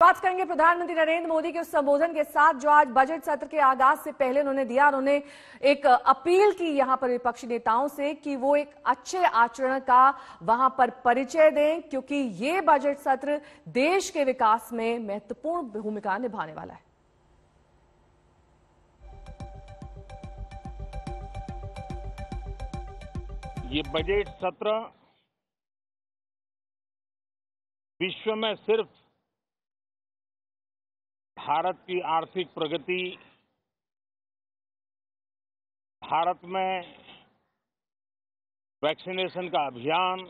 बात करेंगे प्रधानमंत्री नरेंद्र मोदी के उस संबोधन के साथ, जो आज बजट सत्र के आगाज़ से पहले उन्होंने दिया। उन्होंने एक अपील की यहाँ पर विपक्षी नेताओं से कि वो एक अच्छे आचरण का वहाँ पर परिचय दें, क्योंकि ये बजट सत्र देश के विकास में महत्वपूर्ण भूमिका निभाने वाला है। ये बजट सत्र विश्व में सिर्फ़ भारत की आर्थिक प्रगति, भारत में वैक्सीनेशन का अभियान,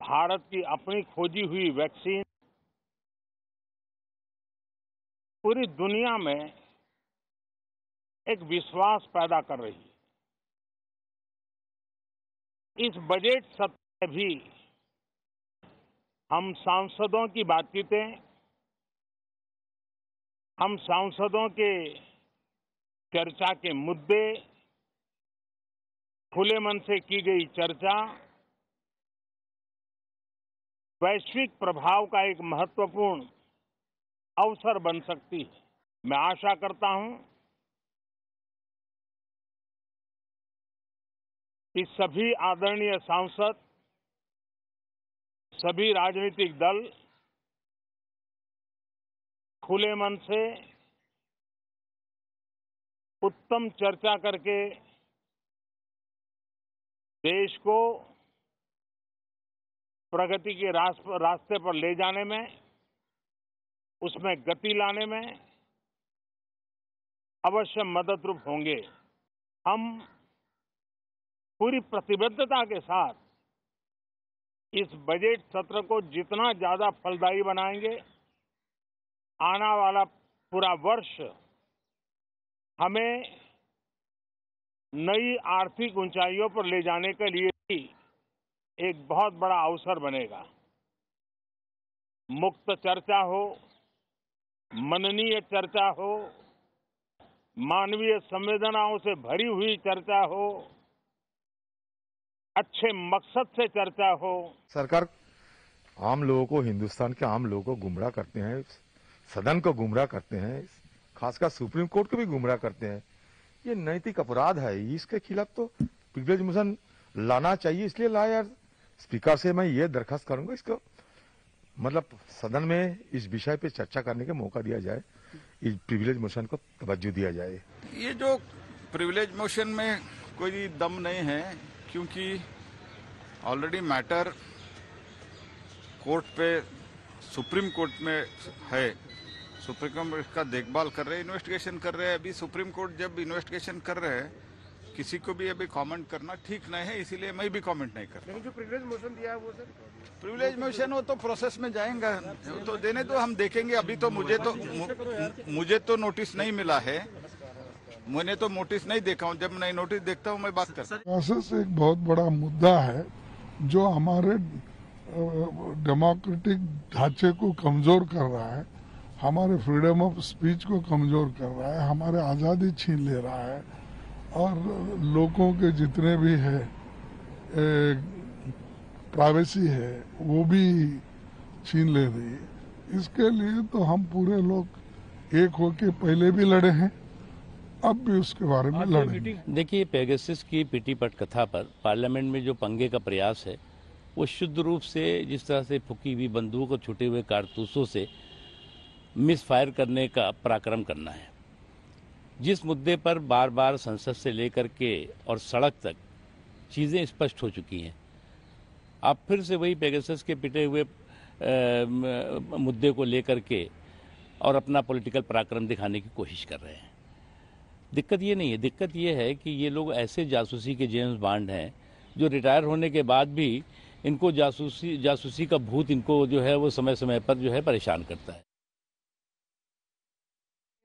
भारत की अपनी खोजी हुई वैक्सीन, पूरी दुनिया में एक विश्वास पैदा कर रही है। इस बजट सत्र में भी हम सांसदों की बातचीतें हम सांसदों के चर्चा के मुद्दे, खुले मन से की गई चर्चा, वैश्विक प्रभाव का एक महत्वपूर्ण अवसर बन सकती है। मैं आशा करता हूँ कि सभी आदरणीय सांसद, सभी राजनीतिक दल खुले मन से उत्तम चर्चा करके देश को प्रगति के रास्ते पर ले जाने में, उसमें गति लाने में अवश्य मदद रूप होंगे। हम पूरी प्रतिबद्धता के साथ इस बजट सत्र को जितना ज़्यादा फलदायी बनाएँगे आने वाला पूरा वर्ष हमें नई आर्थिक ऊंचाइयों पर ले जाने के लिए भी एक बहुत बड़ा अवसर बनेगा। मुक्त चर्चा हो, मननीय चर्चा हो, मानवीय संवेदनाओं से भरी हुई चर्चा हो, अच्छे मकसद से चर्चा हो। सरकार आम लोगों को, हिंदुस्तान के आम लोगों को गुमराह करते हैं। सदन को गुमराह करते हैं, खासकर सुप्रीम कोर्ट को भी गुमराह करते हैं। ये नैतिक अपराध है, इसके खिलाफ तो प्रिविलेज मोशन लाना चाहिए, इसलिए लाया। यार स्पीकर से मैं ये दरखास्त करूँगा, इसको मतलब सदन में इस विषय पे चर्चा करने का मौका दिया जाए, इस प्रिविलेज मोशन को तवज्जो दिया जाए। ये जो प्रिविलेज मोशन में कोई दम नहीं है, क्योंकि ऑलरेडी मैटर कोर्ट पे, सुप्रीम कोर्ट में है। सुप्रीम कोर्ट इसका देखभाल कर रहे हैं इन्वेस्टिगेशन कर रहे हैं। अभी सुप्रीम कोर्ट जब इन्वेस्टिगेशन कर रहे हैं किसी को भी अभी कमेंट करना ठीक नहीं है इसीलिए मैं भी कमेंट नहीं कर जो प्रिविलेज मोशन दिया है वो सर? प्रिविलेज मोशन वो तो प्रोसेस में जाएँगे। तो देने तो हम देखेंगे। अभी तो मुझे तो मुझे तो नोटिस नहीं मिला है। मैंने तो नोटिस नहीं देखा हूँ। जब मैं नोटिस देखता हूँ मैं बात करता प्रोसेस एक बहुत बड़ा मुद्दा है जो हमारे डेमोक्रेटिक ढांचे को कमज़ोर कर रहा है। हमारे फ्रीडम ऑफ़ स्पीच को कमज़ोर कर रहा है हमारे आज़ादी छीन ले रहा है और लोगों के जितने भी है प्राइवेसी है वो भी छीन ले रही है। इसके लिए तो हम पूरे लोग एक होके पहले भी लड़े हैं अब भी उसके बारे में लड़ेंगे देखिए पेगासिस की पीटी पट कथा पर पार्लियामेंट में जो पंगे का प्रयास है वो शुद्ध रूप से जिस तरह से फुकी हुई बंदूक और छुटे हुए कारतूसों से मिस फायर करने का पराक्रम करना है। जिस मुद्दे पर बार बार संसद से लेकर के और सड़क तक चीज़ें स्पष्ट हो चुकी हैं, आप फिर से वही पेगासस के पिटे हुए मुद्दे को लेकर के और अपना पॉलिटिकल पराक्रम दिखाने की कोशिश कर रहे हैं। दिक्कत ये नहीं है। दिक्कत ये है कि ये लोग ऐसे जासूसी के जेम्स बांड हैं, जो रिटायर होने के बाद भी इनको जासूसी जासूसी का भूत इनको जो है वो समय समय पर जो है परेशान करता है।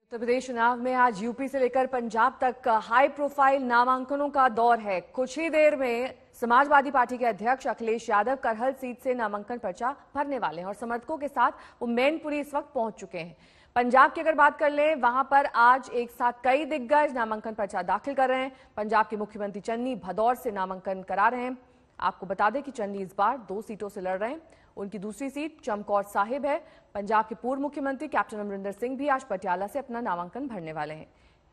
उत्तर प्रदेश चुनाव में आज यूपी से लेकर पंजाब तक हाई प्रोफ़ाइल नामांकनों का दौर है। कुछ ही देर में समाजवादी पार्टी के अध्यक्ष अखिलेश यादव करहल सीट से नामांकन पर्चा भरने वाले हैं और समर्थकों के साथ वो मैनपुरी इस वक्त पहुँच चुके हैं। पंजाब की अगर बात कर लें, वहाँ पर आज एक साथ कई दिग्गज नामांकन पर्चा दाखिल कर रहे हैं। पंजाब के मुख्यमंत्री चन्नी भदौर से नामांकन करा रहे हैं। आपको बता दें कि चन्नी इस बार दो सीटों से लड़ रहे हैं। उनकी दूसरी सीट चमकौर साहिब है। पंजाब के पूर्व मुख्यमंत्री कैप्टन अमरिंदर सिंह भी आज पटियाला से अपना नामांकन भरने वाले हैं।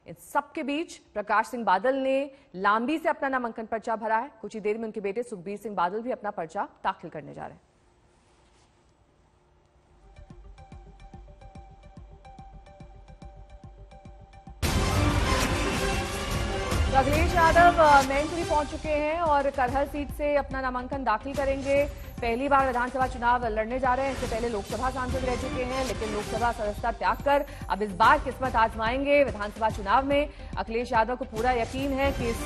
इन सबके बीच प्रकाश सिंह बादल ने लांबी से अपना नामांकन पर्चा भरा है। कुछ ही देर में उनके बेटे सुखबीर सिंह बादल भी अपना पर्चा दाखिल करने जा रहे हैं। तो अखिलेश यादव मैनपुरी पहुँच चुके हैं और करहल सीट से अपना नामांकन दाखिल करेंगे। पहली बार विधानसभा चुनाव लड़ने जा रहे हैं। इससे पहले लोकसभा सांसद रह चुके हैं, लेकिन लोकसभा सदस्यता त्याग कर अब इस बार किस्मत आजमाएँगे। विधानसभा चुनाव में अखिलेश यादव को पूरा यकीन है कि इस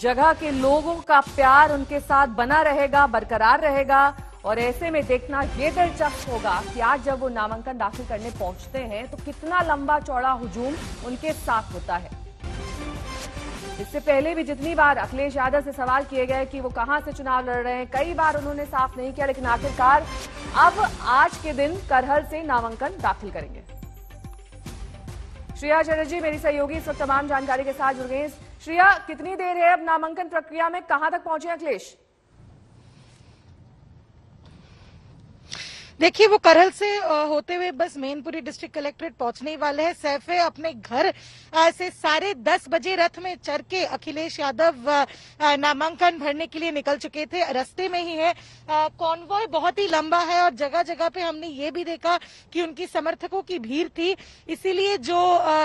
जगह के लोगों का प्यार उनके साथ बना रहेगा, बरकरार रहेगा, और ऐसे में देखना ये दिलचस्प होगा कि आज जब वो नामांकन दाखिल करने पहुँचते हैं तो कितना लंबा चौड़ा हुजूम उनके साथ होता है। इससे पहले भी जितनी बार अखिलेश यादव से सवाल किए गए कि वो कहाँ से चुनाव लड़ रहे हैं, कई बार उन्होंने साफ़ नहीं किया, लेकिन आखिरकार अब आज के दिन करहल से नामांकन दाखिल करेंगे। श्रेया जी मेरी सहयोगी, इस वक्त तमाम जानकारी के साथ जुड़ गई। श्रेया, कितनी देर है अब नामांकन प्रक्रिया में? कहाँ तक पहुँचे अखिलेश? देखिए, वो करहल से होते हुए बस मेनपुरी डिस्ट्रिक्ट कलेक्ट्रेट पहुँचने वाले हैं। सैफे अपने घर से साढ़े दस बजे रथ में चढ़ के अखिलेश यादव नामांकन भरने के लिए निकल चुके थे। रास्ते में ही है। कॉन्वॉय बहुत ही लंबा है और जगह जगह पे हमने ये भी देखा कि उनकी समर्थकों की भीड़ थी। इसीलिए जो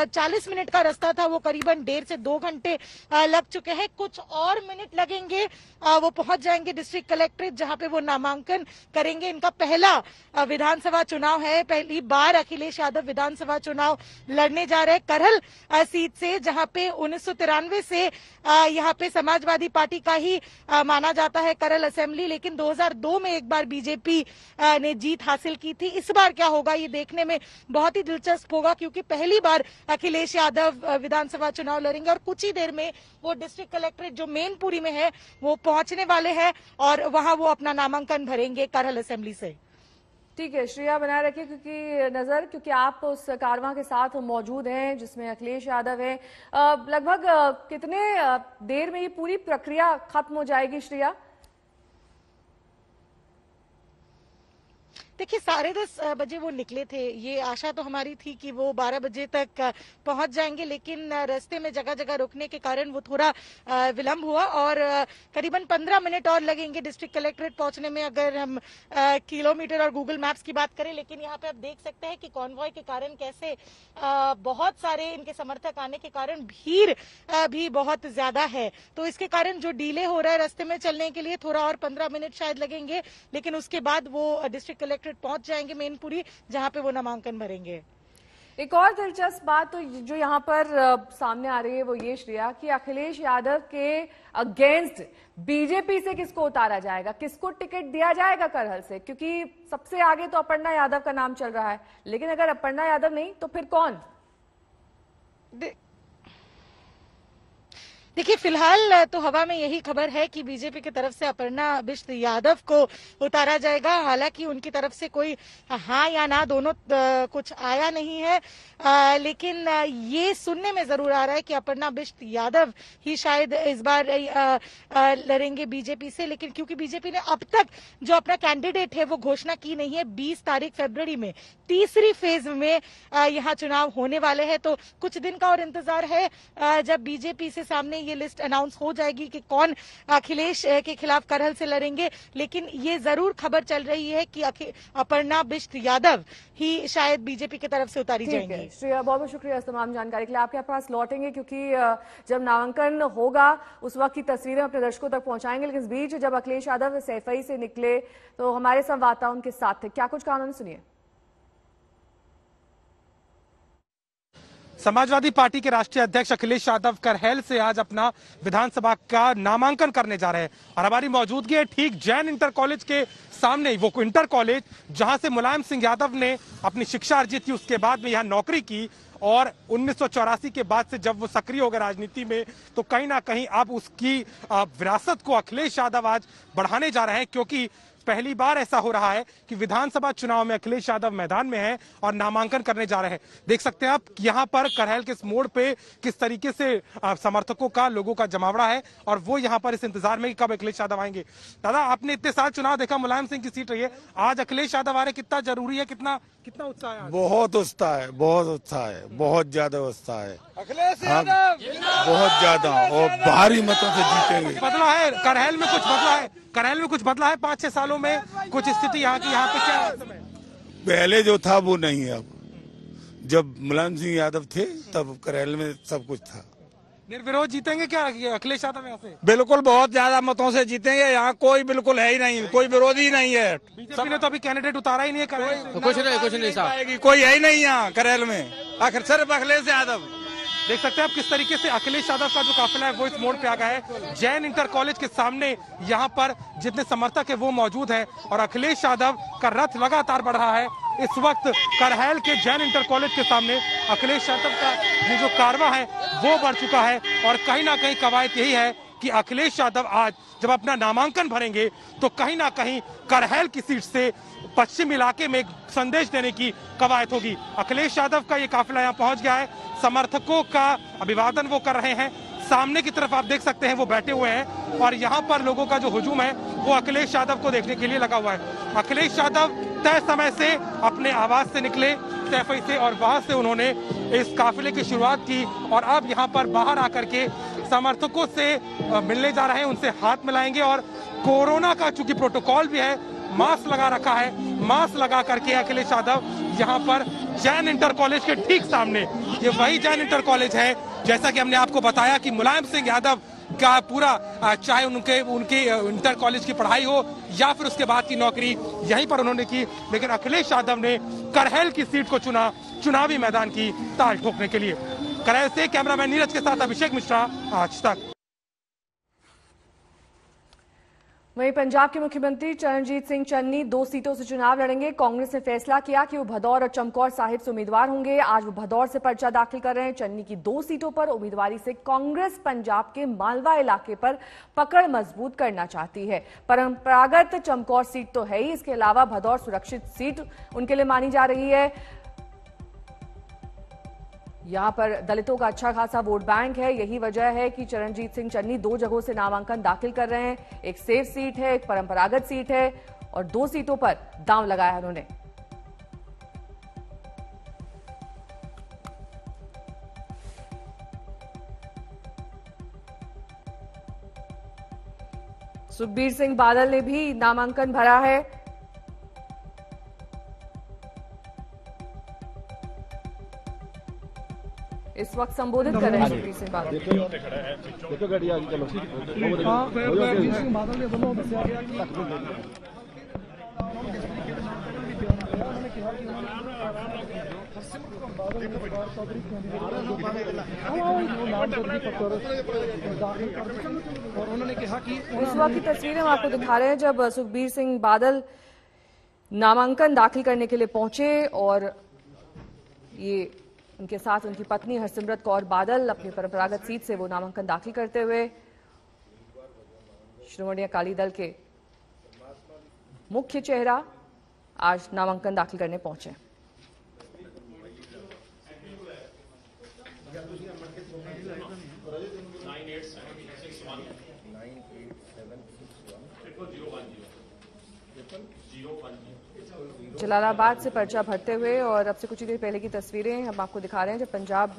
चालीस मिनट का रास्ता था, वो करीबन डेढ़ से दो घंटे लग चुके हैं। कुछ और मिनट लगेंगे वो पहुँच जाएँगे डिस्ट्रिक्ट कलेक्ट्रेट, जहाँ पे वो नामांकन करेंगे। इनका पहला विधानसभा चुनाव है, पहली बार अखिलेश यादव विधानसभा चुनाव लड़ने जा रहे करहल सीट से, जहाँ पे उन्नीस सौ तिरानवे से यहाँ पे समाजवादी पार्टी का ही माना जाता है करहल असेंबली, लेकिन 2002 में एक बार बीजेपी ने जीत हासिल की थी। इस बार क्या होगा, ये देखने में बहुत ही दिलचस्प होगा, क्योंकि पहली बार अखिलेश यादव विधानसभा चुनाव लड़ेंगे और कुछ ही देर में वो डिस्ट्रिक्ट कलेक्ट्रेट जो मेनपुरी में है, वो पहुँचने वाले हैं और वहाँ वो अपना नामांकन भरेंगे करहल असेंबली से। ठीक है, श्रेया बनाए रखिए क्योंकि, नज़र, क्योंकि आप उस कारवां के साथ मौजूद हैं, जिसमें अखिलेश यादव हैं। लगभग कितने देर में ये पूरी प्रक्रिया खत्म हो जाएगी, श्रेया? देखिए, साढ़े दस बजे वो निकले थे। ये आशा तो हमारी थी कि वो बारह बजे तक पहुँच जाएँगे, लेकिन रास्ते में जगह जगह रुकने के कारण वो थोड़ा विलंब हुआ और करीबन पंद्रह मिनट और लगेंगे डिस्ट्रिक्ट कलेक्ट्रेट पहुँचने में। अगर हम किलोमीटर और गूगल मैप्स की बात करें, लेकिन यहाँ पे आप देख सकते हैं कि कॉन्वॉय के कारण कैसे बहुत सारे इनके समर्थक आने के कारण भीड़ भी बहुत ज़्यादा है। तो इसके कारण जो डीले हो रहा है रास्ते में चलने के लिए, थोड़ा और पंद्रह मिनट शायद लगेंगे, लेकिन उसके बाद वो डिस्ट्रिक्ट कलेक्ट्रेट पहुँच जाएँगे मेनपुरी जहाँ पे वो नामांकन भरेंगे। एक और दिलचस्प बात तो जो यहाँ पर सामने आ रही है वो ये श्रेया कि अखिलेश यादव के अगेंस्ट बीजेपी से किसको उतारा जाएगा? किसको टिकट दिया जाएगा करहल से? क्योंकि सबसे आगे तो अपर्णा यादव का नाम चल रहा है। लेकिन अगर अपर्णा यादव नहीं तो फिर कौन? देखिए फ़िलहाल तो हवा में यही खबर है कि बीजेपी की तरफ़ से अपर्णा बिष्ट यादव को उतारा जाएगा। हालाँकि उनकी तरफ़ से कोई हाँ या ना दोनों कुछ आया नहीं है। अ, लेकिन ये सुनने में ज़रूर आ रहा है कि अपर्णा बिष्ट यादव ही शायद इस बार अ, अ, लड़ेंगे बीजेपी से। लेकिन क्योंकि बीजेपी ने अब तक जो अपना कैंडिडेट है वो घोषणा की नहीं है। 20 तारीख फरवरी में तीसरी फ़ेज़ में यहाँ चुनाव होने वाले हैं। तो कुछ दिन का और इंतज़ार है जब बीजेपी से सामने ये लिस्ट अनाउंस हो जाएगी कि कौन अखिलेश के खिलाफ करहल से लड़ेंगे। लेकिन ये ज़रूर खबर चल रही है कि अपर्णा बिष्ट यादव ही शायद बीजेपी की तरफ़ से उतारी जाएँगी। श्रेया बहुत बहुत शुक्रिया इस तमाम जानकारी के लिए। आपके पास लौटेंगे क्योंकि जब नामांकन होगा उस वक्त की तस्वीरें अपने दर्शकों तक पहुंचाएँगे। लेकिन इस बीच जब अखिलेश यादव सैफई से निकले तो हमारे संवाददाता उनके साथ थे। क्या कुछ कहा उन्होंने? सुनिए। समाजवादी पार्टी के राष्ट्रीय अध्यक्ष अखिलेश यादव करहैल से आज अपना विधानसभा का नामांकन करने जा रहे हैं। और हमारी मौजूदगी है ठीक जैन इंटर कॉलेज के सामने, वो इंटर कॉलेज, जहाँ से मुलायम सिंह यादव ने अपनी शिक्षा अर्जित की, उसके बाद में यहाँ नौकरी की और उन्नीस सौ चौरासी के बाद से जब वो सक्रिय हो गए राजनीति में तो कहीं ना कहीं अब उसकी विरासत को अखिलेश यादव आज बढ़ाने जा रहे हैं, क्योंकि पहली बार ऐसा हो रहा है कि विधानसभा चुनाव में अखिलेश यादव मैदान में है और नामांकन करने जा रहे हैं। देख सकते हैं आप यहाँ पर करहल के इस मोड़ पे किस तरीके से समर्थकों का लोगों का जमावड़ा है और वो यहाँ पर इस इंतज़ार में कब अखिलेश यादव आएँगे। दादा आपने इतने साल चुनाव देखा मुलायम सिंह की सीट रही है। आज अखिलेश यादव आ रहे कितना ज़रूरी है कितना कितना उत्साह है बहुत उत्साह है बहुत उत्साह है बहुत ज़्यादा उत्साह है। हम बहुत ज़्यादा और भारी मतों से जीतेंगे। बदला है करहल में कुछ बदला है। करहल में कुछ बदला है पाँच छह सालों में? कुछ स्थिति यहाँ की यहाँ पे क्या है? पहले जो था वो नहीं है अब। जब मुलायम सिंह यादव थे तब करेल में सब कुछ था। निर्विरोध जीतेंगे क्या अखिलेश यादव यहाँ से? बिल्कुल बहुत ज़्यादा मतों से जीतेंगे। यहाँ कोई बिल्कुल है ही नहीं कोई विरोधी नहीं है। बीजेपी ने तो अभी कैंडिडेट उतारा ही नहीं है कुछ नहीं कुछ नहीं साहब। कोई है ही नहीं यहाँ करेल में। आखिर सिर्फ़ अखिलेश यादव। देख सकते हैं आप किस तरीके से अखिलेश यादव का जो काफिला है, वो इस मोड़ पे आ गया है। जैन इंटर कॉलेज के सामने यहाँ पर जितने समर्थक है वो मौजूद है और अखिलेश यादव का रथ लगातार बढ़ रहा है। इस वक्त करहैल के जैन इंटर कॉलेज के सामने अखिलेश यादव का ये जो कारवा है, वो बढ़ चुका है और कहीं ना कहीं कवायद यही है कि अखिलेश यादव आज जब अपना नामांकन भरेंगे तो कहीं ना कहीं करहैल की सीट से पश्चिम इलाके में एक संदेश देने की कवायद होगी। अखिलेश यादव का ये काफिला यहाँ पहुँच गया है। समर्थकों का अभिवादन वो कर रहे हैं। सामने की तरफ़ आप देख सकते हैं, वो बैठे हुए हैं और यहाँ पर लोगों का जो हुजूम है, वो अखिलेश यादव को देखने के लिए लगा हुआ है। अखिलेश यादव तय समय से अपने आवास से निकले तैफई से और वहाँ से उन्होंने इस काफिले की शुरुआत की और अब यहाँ पर बाहर आकर के समर्थकों से मिलने जा रहे हैं, उनसे हाथ मिलाएँगे और कोरोना का चूँकि प्रोटोकॉल भी है मास्क लगा रखा है। मास्क लगा करके अखिलेश यादव यहाँ पर जैन इंटर कॉलेज के ठीक सामने, ये वही जैन इंटर कॉलेज है। जैसा कि हमने आपको बताया कि मुलायम सिंह यादव का पूरा चाहे उनके उनके इंटर कॉलेज की पढ़ाई हो या फिर उसके बाद की नौकरी, यहीं पर उन्होंने की। लेकिन अखिलेश यादव ने करहैल की सीट को चुना, चुनावी मैदान की ताल ठोकने के लिए। करहल से कैमरामैन नीरज के साथ अभिषेक मिश्रा, आज तक। वहीं पंजाब के मुख्यमंत्री चरणजीत सिंह चन्नी दो सीटों से चुनाव लड़ेंगे। कांग्रेस ने फैसला किया कि वो भदौर और चमकौर साहिब से उम्मीदवार होंगे। आज वो भदौर से पर्चा दाखिल कर रहे हैं। चन्नी की दो सीटों पर उम्मीदवारी से कांग्रेस पंजाब के मालवा इलाके पर पकड़ मज़बूत करना चाहती है। परंपरागत चमकौर सीट तो है ही। इसके अलावा भदौर सुरक्षित सीट उनके लिए मानी जा रही है। यहाँ पर दलितों का अच्छा खासा वोट बैंक है। यही वजह है कि चरणजीत सिंह चन्नी दो जगहों से नामांकन दाखिल कर रहे हैं। एक सेफ़ सीट है, एक परंपरागत सीट है और दो सीटों पर दांव लगाया उन्होंने। सुखबीर सिंह बादल ने भी नामांकन भरा है। इस वक्त संबोधित कर रहे हैं सुखबीर सिंह बादल। इस वक्त की तस्वीरें हम आपको दिखा रहे हैं जब सुखबीर सिंह बादल नामांकन दाखिल करने के लिए पहुँचे और ये उनके साथ उनकी पत्नी हरसिमरत कौर बादल अपनी परंपरागत सीट से वो नामांकन दाखिल करते हुए श्रोमणी अकाली दल के मुख्य चेहरा आज नामांकन दाखिल करने पहुँचे। जलालाबाद से पर्चा भरते हुए और अब से कुछ ही देर पहले की तस्वीरें हम आपको दिखा रहे हैं, जब पंजाब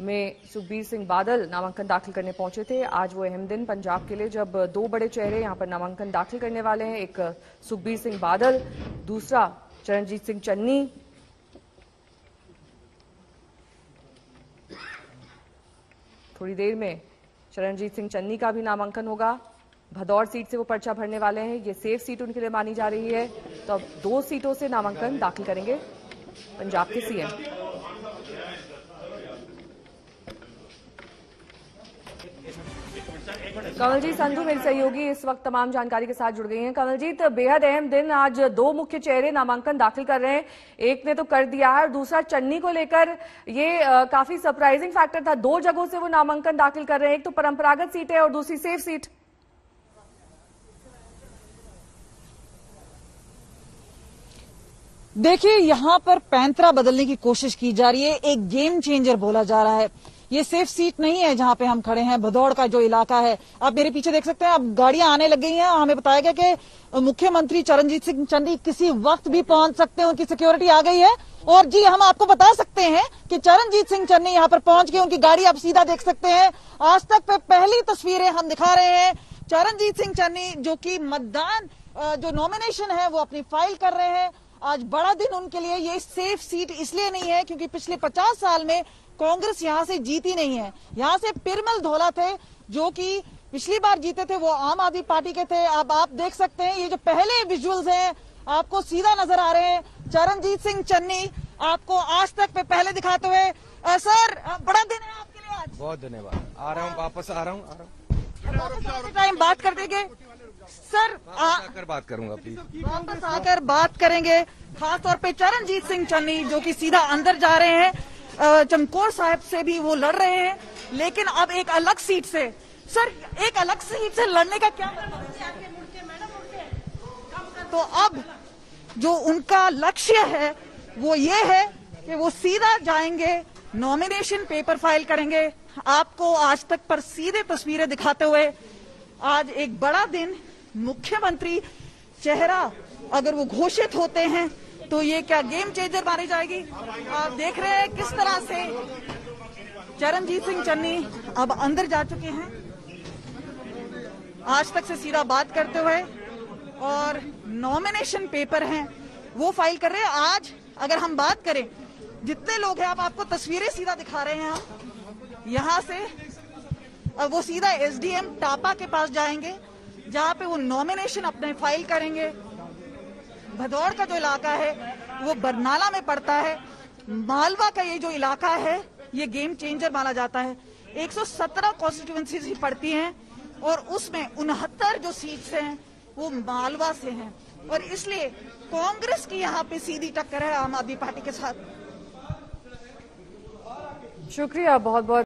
में सुखबीर सिंह बादल नामांकन दाखिल करने पहुँचे थे। आज वो अहम दिन पंजाब के लिए, जब दो बड़े चेहरे यहाँ पर नामांकन दाखिल करने वाले हैं, एक सुखबीर सिंह बादल, दूसरा चरणजीत सिंह चन्नी। थोड़ी देर में चरणजीत सिंह चन्नी का भी नामांकन होगा। भदौर सीट से वो पर्चा भरने वाले हैं। ये सेफ़ सीट उनके लिए मानी जा रही है। तो अब दो सीटों से नामांकन दाखिल करेंगे पंजाब के सीएम। कमलजीत संधू मेरी सहयोगी इस वक्त तमाम जानकारी के साथ जुड़ गई हैं। कमलजीत बेहद अहम दिन। आज दो मुख्य चेहरे नामांकन दाखिल कर रहे हैं। एक ने तो कर दिया है और दूसरा चन्नी को लेकर ये अ, काफ़ी सरप्राइजिंग फैक्टर था। दो जगहों से वो नामांकन दाखिल कर रहे हैं। एक तो परंपरागत सीट है और दूसरी सेफ़ सीट देखिए, यहाँ पर पैंतरा बदलने की कोशिश की जा रही है। एक गेम चेंजर बोला जा रहा है। ये सेफ़ सीट नहीं है जहाँ पे हम खड़े हैं। भदौड़ का जो इलाका है, आप मेरे पीछे देख सकते हैं, अब गाड़ियाँ आने लग गई हैं। हमें बताया गया कि मुख्यमंत्री चरणजीत सिंह चन्नी किसी वक्त भी पहुँच सकते हैं। उनकी सिक्योरिटी आ गई है। और जी, हम आपको बता सकते हैं कि चरणजीत सिंह चन्नी यहाँ पर पहुँच गए। उनकी गाड़ी आप सीधा देख सकते हैं। आज तक पे पहली तस्वीरें हम दिखा रहे हैं। चरणजीत सिंह चन्नी जो कि मतदान जो नॉमिनेशन है, वो अपनी फ़ाइल कर रहे हैं। आज बड़ा दिन उनके लिए ये सेफ़ सीट इसलिए नहीं है क्योंकि पिछले 50 साल में कांग्रेस यहाँ से जीती नहीं है। यहाँ से पिरमल धोला थे जो कि पिछली बार जीते थे वो आम आदमी पार्टी के थे। अब आप देख सकते हैं ये जो पहले विजुअल्स हैं आपको सीधा नज़र आ रहे हैं। चरणजीत सिंह चन्नी आपको आज तक पे पहले दिखाते हुए सर बड़ा दिन है आपके लिए आज। बहुत धन्यवाद। आ रहा हूँ वापस आ रहा हूँ टाइम बात कर देंगे। सर आकर बात करूँगा प्लीज़ वापस आकर बात करेंगे खास तौर पे चरणजीत सिंह चन्नी जो कि सीधा अंदर जा रहे हैं। चमकौर साहब से भी वो लड़ रहे हैं लेकिन अब एक अलग सीट से। सर एक अलग सीट से लड़ने का क्या तो अब जो उनका लक्ष्य है वो ये है कि वो सीधा जाएँगे नॉमिनेशन पेपर फ़ाइल करेंगे। आपको आज तक पर सीधे तस्वीरें दिखाते हुए आज एक बड़ा दिन मुख्यमंत्री चेहरा अगर वो घोषित होते हैं तो ये क्या गेम चेंजर मानी जाएगी? आप देख रहे हैं किस तरह से चरणजीत सिंह चन्नी अब अंदर जा चुके हैं। आज तक से सीधा बात करते हुए और नॉमिनेशन पेपर हैं, वो फ़ाइल कर रहे हैं। आज अगर हम बात करें, जितने लोग हैं, आप आपको तस्वीरें सीधा दिखा रहे हैं हम यहाँ से वो सीधा एसडीएम टापा के पास जाएँगे। जहाँ पे वो नॉमिनेशन अपने फ़ाइल करेंगे। भदौड़ का जो इलाका है, वो बरनाला में पड़ता है। मालवा का ये जो इलाका है, ये गेम चेंजर माना जाता है। 117 कॉन्स्टिट्यूंसीज ही पड़ती हैं और उसमें उनहत्तर जो सीट्स हैं, वो मालवा से हैं। और इसलिए कांग्रेस की यहाँ पे सीधी टक्कर है आम आदमी पार्टी के साथ। शुक्रिया बहुत बहुत